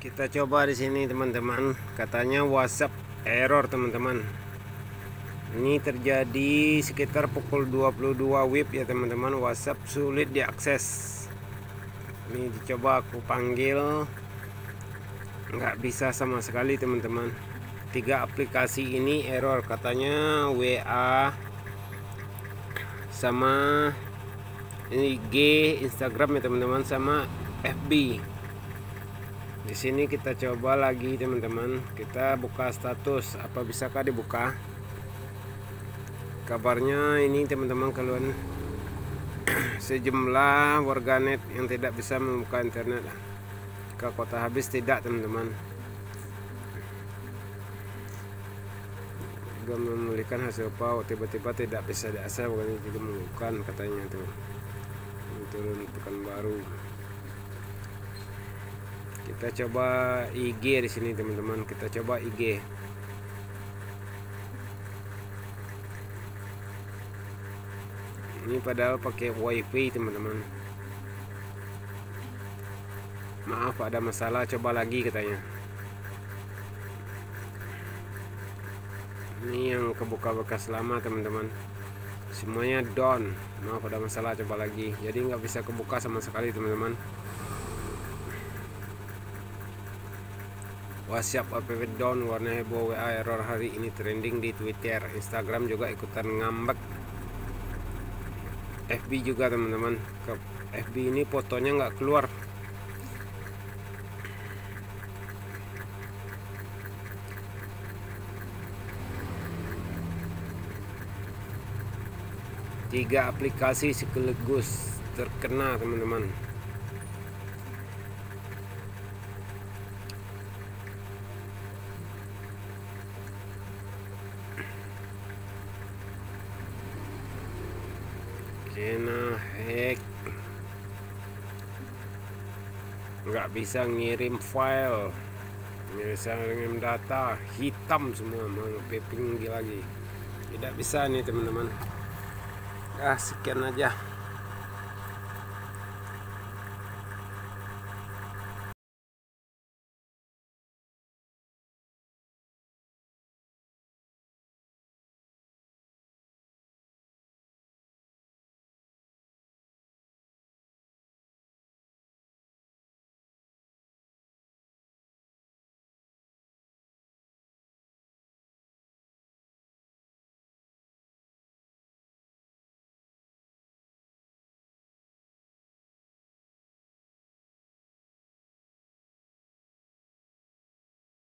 Kita coba di sini teman-teman. Katanya WhatsApp error teman-teman. Ini terjadi sekitar pukul 22 WIB ya teman-teman. WhatsApp sulit diakses. Ini dicoba aku panggil nggak bisa sama sekali teman-teman. Tiga aplikasi ini error katanya WA sama ini G Instagram ya teman-teman sama FB di sini kita coba lagi teman-teman. Kita buka status. Apa bisakah dibuka? Kabarnya ini teman-teman kalian sejumlah warganet yang tidak bisa membuka internet. Ke kota habis tidak teman-teman. Juga memulihkan hasil pau. Tiba-tiba tidak bisa diasah bukan juga membuka katanya tuh. Turun pekan baru kita coba IG di sini teman-teman. Kita coba IG ini padahal pakai wifi teman-teman. Maaf ada masalah. Coba lagi katanya. Ini yang kebuka bekas lama teman-teman. Semuanya down. Maaf ada masalah. Coba lagi. Jadi nggak bisa kebuka sama sekali teman-teman WhatsApp app down warna heboh WA error hari ini trending di Twitter Instagram juga ikutan ngambek. FB juga teman-teman. Ke FB ini fotonya nggak keluar. Tiga aplikasi sekaligus terkena teman-teman kena hack. Nggak bisa ngirim file. Nggak bisa ngirim data. Hitam semua mau tinggi lagi. Tidak bisa nih teman-teman. Ah sekian aja